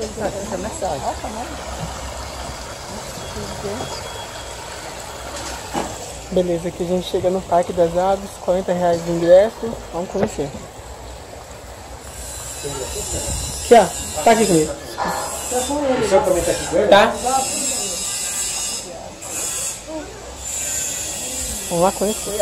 Essa. Beleza, aqui a gente chega no Parque das Aves, 40 reais de ingresso. Vamos conhecer. Aqui, ó. Tá aqui comigo. O senhor também tá aqui com ele? Tá? Vamos lá conhecer.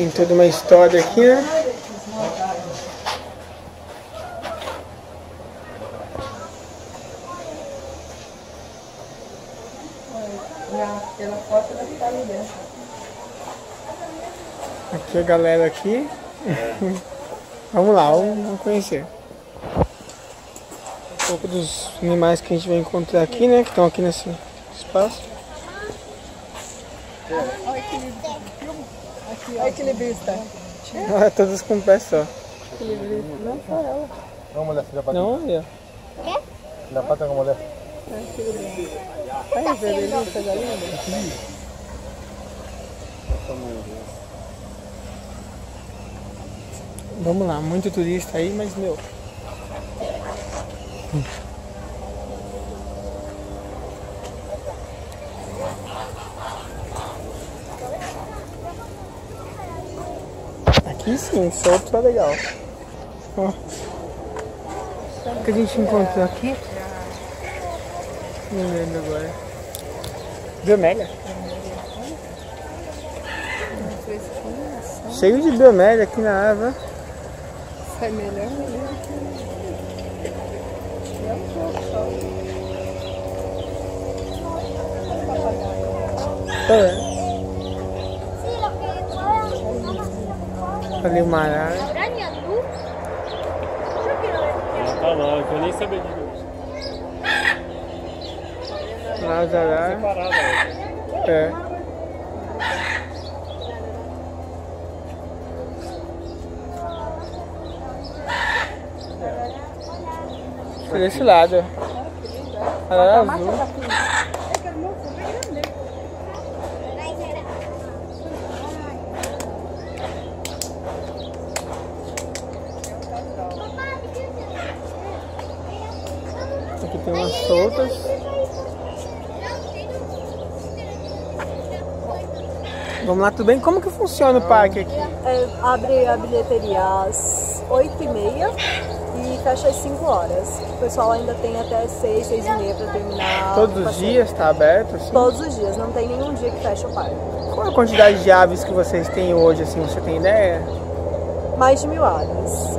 Tem toda uma história aqui, né? Pela. Aqui a galera aqui. vamos lá, vamos, conhecer. Um pouco dos animais que a gente vai encontrar aqui, né? Que estão aqui nesse espaço. Olha que Olha equilibrista. Olha, todos com o pé só. Equilibrista. Não só ela. Dá uma olhada, filha pata. Não, olha. Filha pata, como olhada. Olha a equilibrista da linda. Vamos lá, muito turista aí, mas meu. Aqui sim, solto é legal. Ó. O que a gente encontrou aqui? Não lembro agora. Biomélia. Cheio de biomélia aqui na árvore. Sai melhor, melhor. É um pouco só. Tá vendo? Ali uma arara. Tá lá, eu nem sabia disso. Lá as araras. Parada, É. Por esse lado. Arara azul. Aqui tem umas soltas. Vamos lá, tudo bem? Como que funciona o parque aqui? É, abre a bilheteria às 8h30 e fecha às 5 horas. O pessoal ainda tem até 6, 6 e meia para terminar. Todos os dias está aberto? Assim? Todos os dias, não tem nenhum dia que fecha o parque. Qual a quantidade de aves que vocês têm hoje, assim, você tem ideia? Mais de mil aves.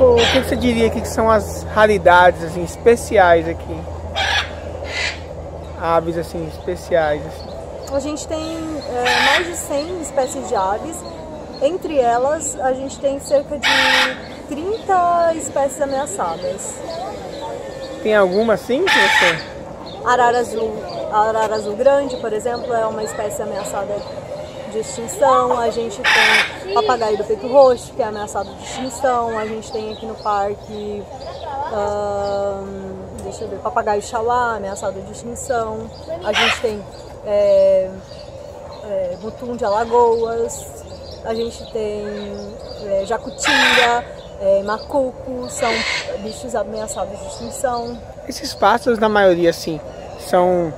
O que você diria que são as raridades, assim, especiais aqui? Aves, assim, especiais, assim. A gente tem é, mais de 100 espécies de aves. Entre elas, a gente tem cerca de 30 espécies ameaçadas. Tem alguma assim que você... Arara azul, arara azul grande, por exemplo, é uma espécie ameaçada de extinção. A gente tem papagaio do peito roxo, que é ameaçado de extinção. A gente tem aqui no parque, deixa eu ver, papagaio xalá, ameaçado de extinção. A gente tem é, é, mutum de alagoas. A gente tem é, jacutinga, é, macuco, são bichos ameaçados de extinção. Esses pássaros, na maioria, assim, são,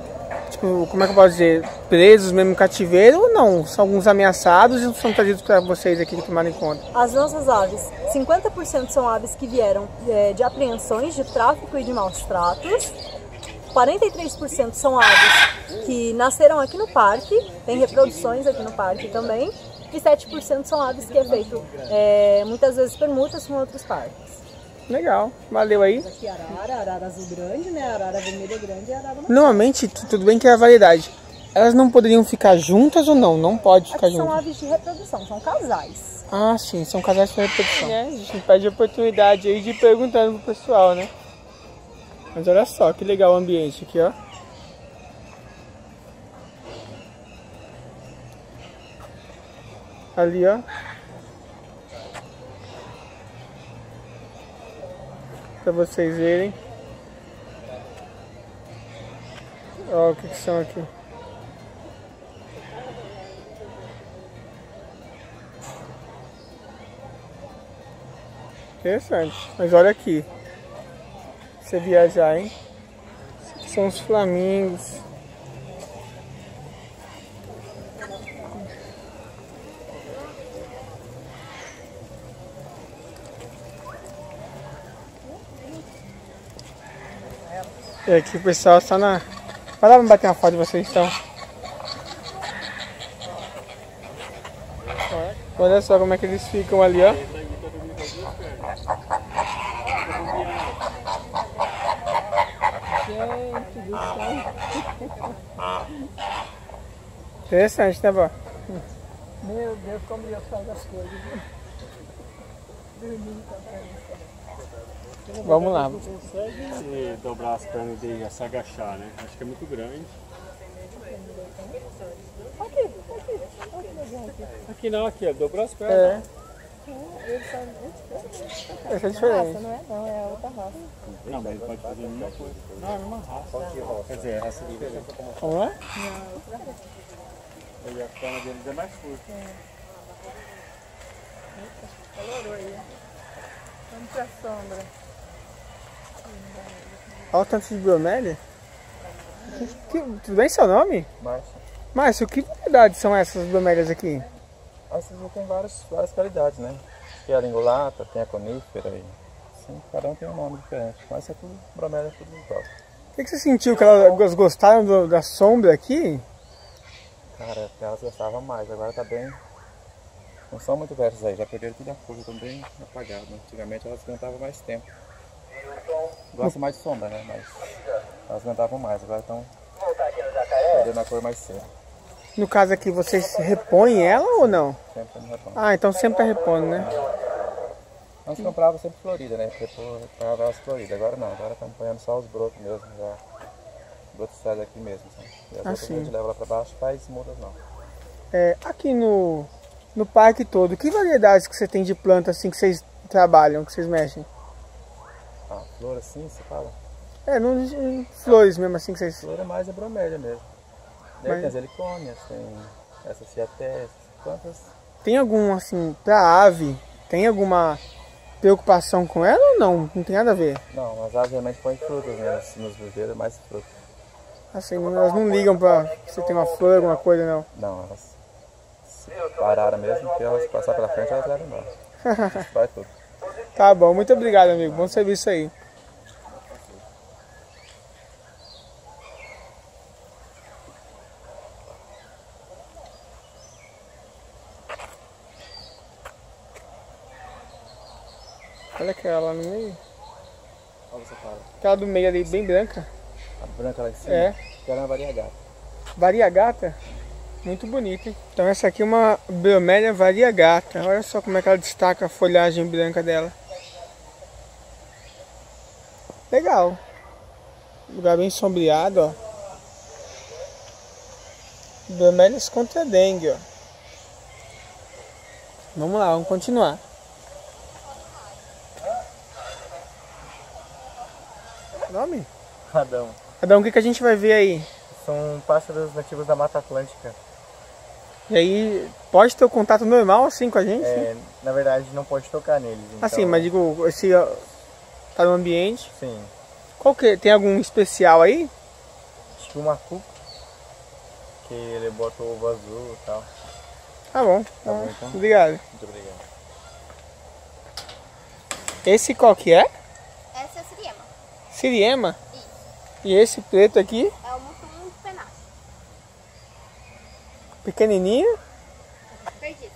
tipo, como é que eu posso dizer, presos mesmo em cativeiro ou não? São alguns ameaçados e são trazidos para vocês aqui que tomarem conta? As nossas aves, 50% são aves que vieram é, de apreensões, de tráfico e de maus tratos. 43% são aves que nasceram aqui no parque, tem reproduções aqui no parque também. E 7% são aves que é feito é, muitas vezes permutas com outros parques. Legal, valeu aí. Aqui arara, arara azul grande, né? Arara vermelha grande e arara. Normalmente, tu- tudo bem que é a variedade. Elas não poderiam ficar juntas ou não? Não pode ficar Aqui são juntas. aves de reprodução, são casais. Ah, sim, são casais para reprodução. É, a gente perde a oportunidade aí de ir perguntando pro pessoal, né? Mas olha só, que legal o ambiente aqui, ó. Ali, ó. para vocês verem. Olha o que, que são aqui. Interessante. Mas olha aqui. Você viajar, hein? São os flamingos. E aqui o pessoal está na. Vai lá me bater uma foto de vocês então. Olha só como é que eles ficam ali, ó. Gente do céu. Interessante, né, vó? Meu Deus, como Deus faz as coisas. Vamos lá. consegue dobrar as pernas dele e se agachar, né? Acho que é muito grande. Aqui não, aqui, ó, dobrou as pernas. É. Essa é diferente. Não é não, é outra raça. Não, mas ele pode fazer a mesma coisa. Não, é uma raça. Quer dizer, é raça diferente. Vamos lá? E a perna deles é mais curta. Colorou aí. Vamos pra sombra. Olha o tanto de bromélia. Tudo bem seu nome? Márcio. Márcio, que variedades são essas bromélias aqui? Essas aqui tem várias, várias qualidades, né? Tem a lingulata, tem a conífera e... Sim, cada um tem um nome diferente. Mas é tudo, bromélia é tudo igual. O que, que você sentiu? Que elas gostaram do- da sombra aqui? Cara, elas gostavam mais, agora tá bem... Não são muito verdes aí, já perderam tudo a cor, estão bem apagadas. Antigamente elas aguentavam mais tempo. Gostam mais de sombra, né? Mas elas aguentavam mais, agora estão perdendo a cor mais cedo. No caso aqui, vocês repõem ela ou não? Sempre retorno. Ah, então sempre tá repondo, né? Antes comprava sempre florida, né? Depois pagava elas floridas. Agora não, agora estamos apanhando só os brotos mesmo. Já. Brotos sai daqui mesmo. Sabe? E as Ah, outras sim. a gente leva lá pra baixo faz mudas não. É, aqui no, no parque todo, que variedades que você tem de planta assim que vocês trabalham, que vocês mexem? Ah, flor assim, você fala? É, em flores mesmo assim que vocês. Flor é mais a bromélia mesmo. Daí Mas- tem as helicônias, tem essas ciatés, plantas. Tem algum assim, pra ave, tem alguma preocupação com ela ou não? Não tem nada a ver. Não, as aves realmente põem frutas né? nos viveiros, mais frutas. Assim, não- elas não ligam pra se tem uma flor, alguma coisa, não. Não, elas se pararam mesmo, que elas passar pela frente elas levam embora. Vai tudo. Tá bom, muito obrigado, amigo. Bom serviço aí. Olha aquela lá no meio. Olha você fala. Aquela do meio ali, bem branca. A branca lá em cima, É. que ela é uma variegata. Variegata. Muito bonita, hein? Então essa aqui é uma bromélia variegata. Olha só como é que ela destaca a folhagem branca dela. Legal. Lugar bem sombreado, ó. Bromélias contra dengue, ó. Vamos lá, vamos continuar. Nome? Radão. Adão, o que, que a gente vai ver aí? São pássaros nativos da Mata Atlântica. E aí, pode ter o contato normal assim com a gente? É, na verdade, não pode tocar neles. Então, Assim, mas digo, esse ó, tá no ambiente. Sim. Qual que tem algum especial aí? Acho que o macuco, que ele bota o ovo azul e tal. Tá bom. Tá bom, então. Obrigado. Muito obrigado. Esse qual que é? Essa é a Siriema. Siriema. E esse preto aqui, É o mutum penacho. Pequenininho. Perdiz.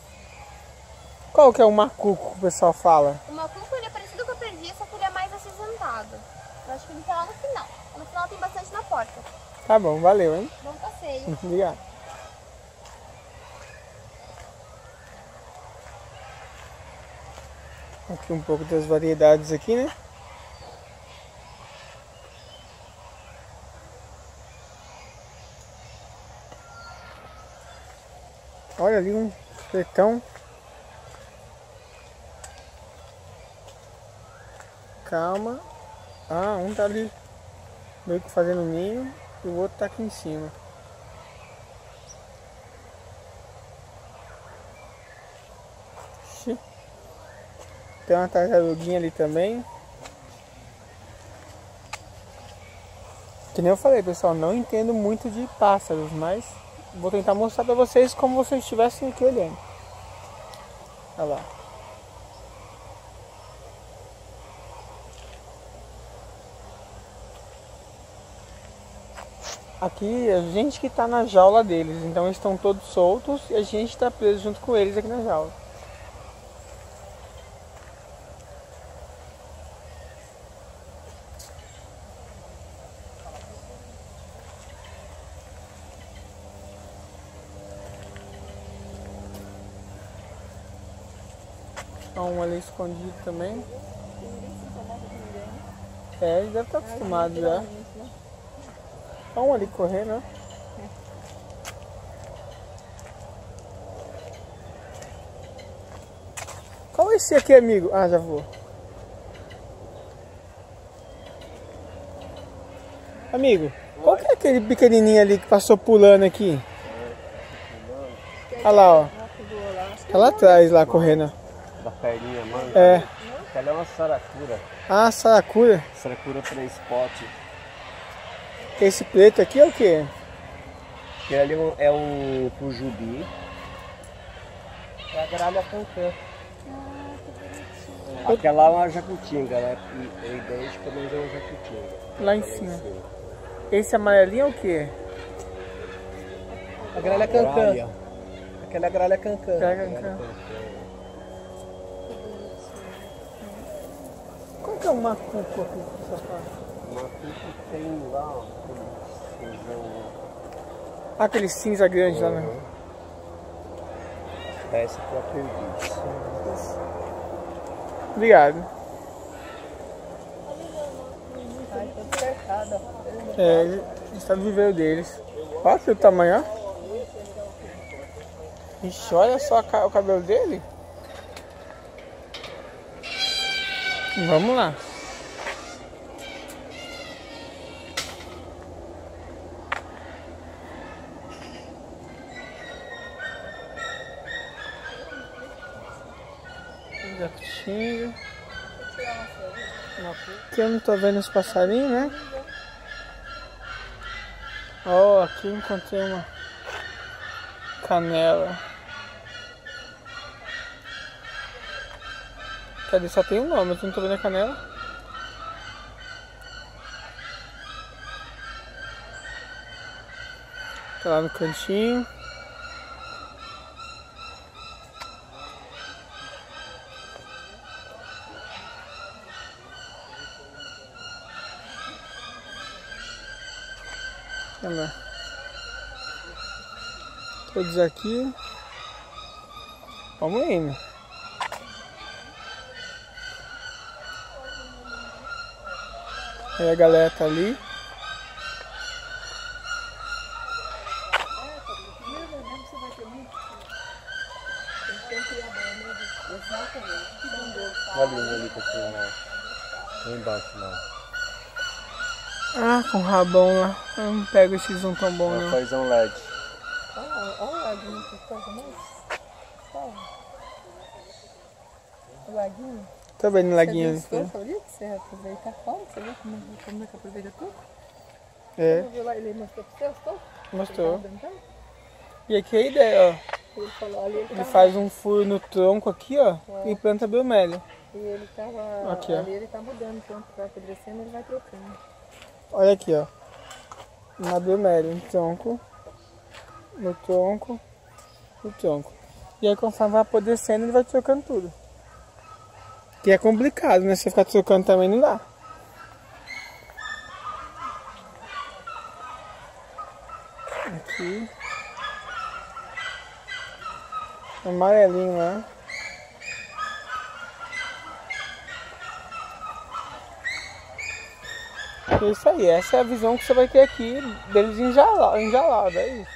Qual que é o macuco que o pessoal fala? O macuco ele é parecido com a perdiz, só que ele é mais acinzentado. Eu acho que ele tá lá no final. No final tem bastante na porta. Tá bom, valeu, hein? Bom passeio. Obrigado. Aqui um pouco das variedades aqui, né? Olha ali pretão. Calma. Ah, um tá ali meio que fazendo ninho. E o outro tá aqui em cima. Tem uma tartaruguinha ali também. Que nem eu falei, pessoal, não entendo muito de pássaros, mas vou tentar mostrar pra vocês como vocês estivessem aqui olhando. Olha lá. Aqui a gente que tá na jaula deles, então eles estão todos soltos e a gente tá preso junto com eles aqui na jaula. Tá um ali escondido também. É, ele deve estar acostumado já. Tá um ali correndo, né? Qual é esse aqui, amigo? Ah, já vou. Amigo, qual que é aquele pequenininho ali que passou pulando aqui? Olha lá, ó. Tá lá atrás, lá correndo. Da perninha, mano. É. Ela é uma saracura. Ah, saracura. Saracura 3 spot. Esse preto aqui é o quê? Que ali é um- é pujubi. É a gralha cancã. Aquela é uma jacutinga, né? E- É idêntica, mas é uma jacutinga. Lá em cima. Esse amarelinho é o quê? A gralha cancã. Gralha. Aquela gralha cancã. Pega, Qual que é o macuco aqui que você fala? Uma que tem lá, ó, aquele cinzão. Ah, aquele cinza grande lá, né? Parece que eu perdi. Obrigado. É, ele está no viveiro deles. Olha o tamanho, ó. Ixi, olha só o cabelo dele. Vamos lá. Gatinho. Aqui eu não tô vendo os passarinhos, né? Ó, aqui eu encontrei uma canela. Cadê? Só tem um nome, eu não tô vendo a canela. Tá lá no cantinho. Olha lá. Todos aqui. Vamos indo. Aí a galera tá ali. Olha um ali que lá. Lá embaixo lá. Ah, com rabão lá. Eu não pego esse zoom tão bom É um não. paizão LED. Olha, olha o laguinho que coisa mais. Olha. O laguinho. Tô vendo o laguinho ali. Você gostou, sabia? Que você aproveita a fome, você viu como, como é que aproveita tudo? É, Você viu lá, ele mostrou pra você, gostou? mostrou. Brincando? E aqui é a ideia, ó. Ele falou ali, ele, Ele tava, faz um furo no tronco aqui, ó. E planta bromélia. e ele tava, Aqui, ó. ali ele tá mudando, então vai apodrecendo, ele vai trocando. Olha aqui, ó. Uma bromélia, no tronco. No tronco. No tronco. E aí conforme vai apodrecendo, ele vai trocando tudo. Que é complicado, né? Se ficar trocando também não dá. Aqui. Amarelinho lá. É isso aí, essa é a visão que você vai ter aqui deles enjala- enjalados, é isso.